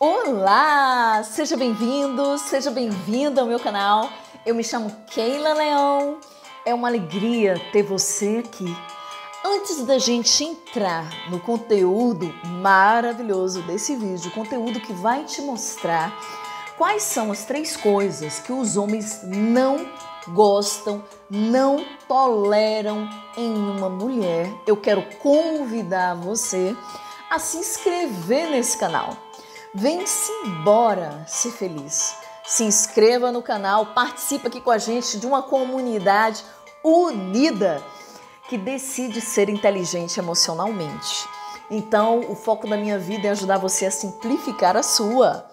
Olá! Seja bem-vindo, seja bem-vinda ao meu canal. Eu me chamo Keila Leão. É uma alegria ter você aqui. Antes da gente entrar no conteúdo maravilhoso desse vídeo, conteúdo que vai te mostrar quais são as três coisas que os homens não gostam, não toleram em uma mulher, eu quero convidar você a se inscrever nesse canal Vem-se embora ser feliz. Se inscreva no canal, participe aqui com a gente de uma comunidade unida que decide ser inteligente emocionalmente. Então, o foco da minha vida é ajudar você a simplificar a sua.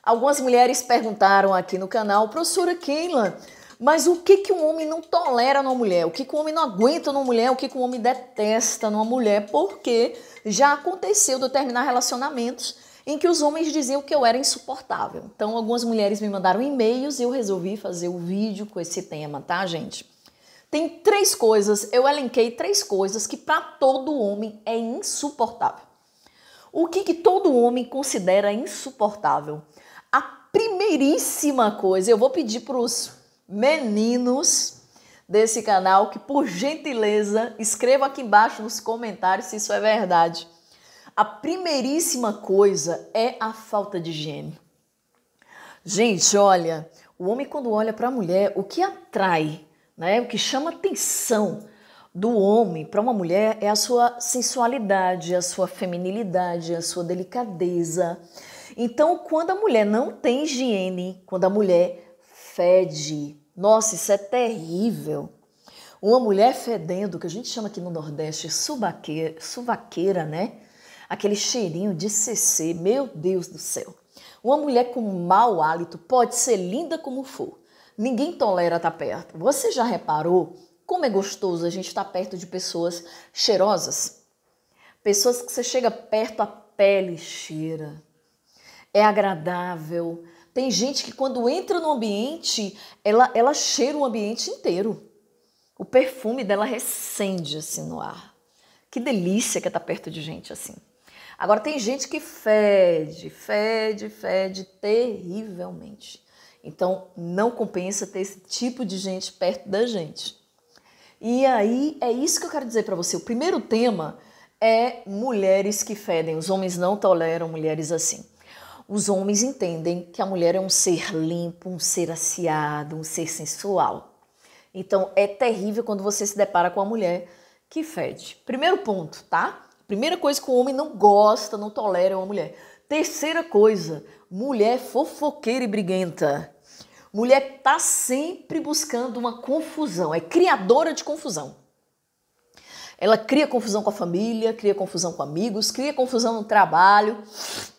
Algumas mulheres perguntaram aqui no canal, professora Keila, mas o que, que um homem não tolera numa mulher? O que, que um homem não aguenta numa mulher? O que, que um homem detesta numa mulher? Porque já aconteceu de eu terminar relacionamentos em que os homens diziam que eu era insuportável. Então, algumas mulheres me mandaram e-mails e eu resolvi fazer o um vídeo com esse tema, tá, gente? Tem três coisas, eu elenquei três coisas que para todo homem é insuportável. O que, que todo homem considera insuportável? A primeiríssima coisa, eu vou pedir para os meninos desse canal que, por gentileza, escreva aqui embaixo nos comentários se isso é verdade. A primeiríssima coisa é a falta de higiene. Gente, olha, o homem quando olha para a mulher, o que atrai, né, o que chama atenção do homem para uma mulher é a sua sensualidade, a sua feminilidade, a sua delicadeza. Então, quando a mulher não tem higiene, quando a mulher fede, nossa, isso é terrível. Uma mulher fedendo, que a gente chama aqui no Nordeste subaqueira, suvaqueira, né? Aquele cheirinho de CC, meu Deus do céu. Uma mulher com mau hálito pode ser linda como for. Ninguém tolera estar perto. Você já reparou como é gostoso a gente estar perto de pessoas cheirosas? Pessoas que você chega perto, a pele cheira. É agradável. Tem gente que quando entra no ambiente, ela, ela cheira o ambiente inteiro. O perfume dela recende assim no ar. Que delícia que é estar perto de gente assim. Agora tem gente que fede, fede, fede terrivelmente. Então não compensa ter esse tipo de gente perto da gente. E aí é isso que eu quero dizer para você. O primeiro tema é mulheres que fedem. Os homens não toleram mulheres assim. Os homens entendem que a mulher é um ser limpo, um ser aciado, um ser sensual. Então é terrível quando você se depara com uma mulher que fede. Primeiro ponto, tá? Primeira coisa que o homem não gosta, não tolera é uma mulher. Terceira coisa, mulher fofoqueira e briguenta. Mulher tá sempre buscando uma confusão, é criadora de confusão. Ela cria confusão com a família, cria confusão com amigos, cria confusão no trabalho.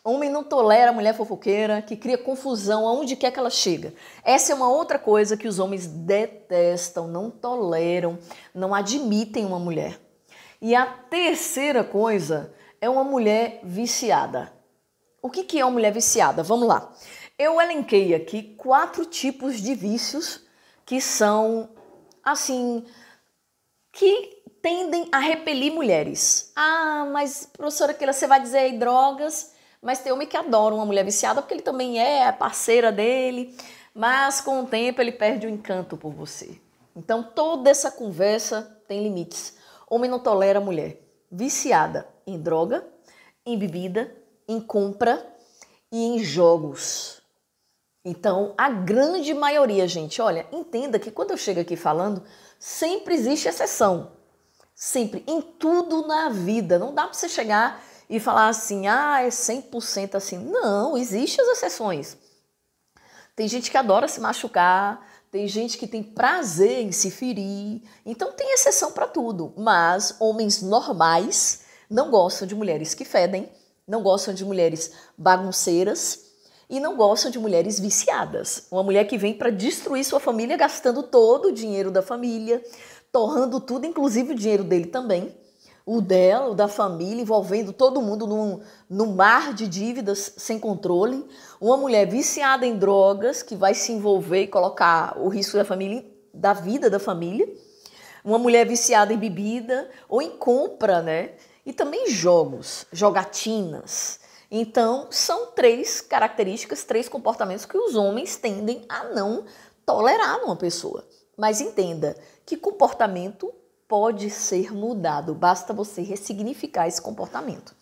Homem não tolera mulher fofoqueira, que cria confusão aonde quer que ela chega. Essa é uma outra coisa que os homens detestam, não toleram, não admitem uma mulher. E a terceira coisa é uma mulher viciada. O que, que é uma mulher viciada? Vamos lá. Eu elenquei aqui quatro tipos de vícios que são, assim, que tendem a repelir mulheres. Ah, mas professora Keila, você vai dizer aí drogas, mas tem homem que adora uma mulher viciada porque ele também é parceira dele, mas com o tempo ele perde o encanto por você. Então toda essa conversa tem limites. Homem não tolera mulher viciada em droga, em bebida, em compra e em jogos. Então, a grande maioria, gente, olha, entenda que quando eu chego aqui falando, sempre existe exceção. Sempre, em tudo na vida. Não dá para você chegar e falar assim, ah, é 100% assim. Não, existem as exceções. Tem gente que adora se machucar, tem gente que tem prazer em se ferir. Então tem exceção para tudo. Mas homens normais não gostam de mulheres que fedem, não gostam de mulheres bagunceiras e não gostam de mulheres viciadas. Uma mulher que vem para destruir sua família gastando todo o dinheiro da família, torrando tudo, inclusive o dinheiro dele também o dela, o da família, envolvendo todo mundo num, num mar de dívidas sem controle. Uma mulher viciada em drogas que vai se envolver e colocar o risco da família, da vida da família. Uma mulher viciada em bebida ou em compra, né? E também jogos, jogatinas. Então, são três características, três comportamentos que os homens tendem a não tolerar numa pessoa. Mas entenda que comportamento pode ser mudado, basta você ressignificar esse comportamento.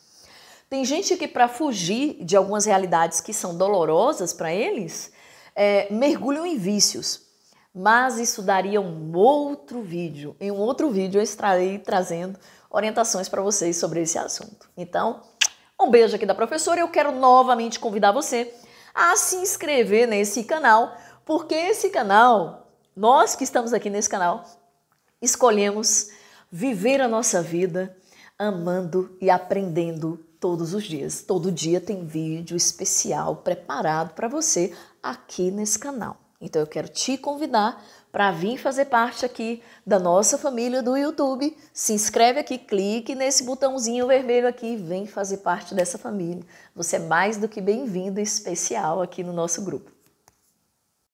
Tem gente que, para fugir de algumas realidades que são dolorosas para eles, é, mergulham em vícios. Mas isso daria um outro vídeo. Em um outro vídeo eu estarei trazendo orientações para vocês sobre esse assunto. Então, um beijo aqui da professora. Eu quero novamente convidar você a se inscrever nesse canal, porque esse canal, nós que estamos aqui nesse canal, escolhemos viver a nossa vida amando e aprendendo todos os dias. Todo dia tem vídeo especial preparado para você aqui nesse canal. Então eu quero te convidar para vir fazer parte aqui da nossa família do YouTube. Se inscreve aqui, clique nesse botãozinho vermelho aqui e vem fazer parte dessa família. Você é mais do que bem-vindo especial aqui no nosso grupo.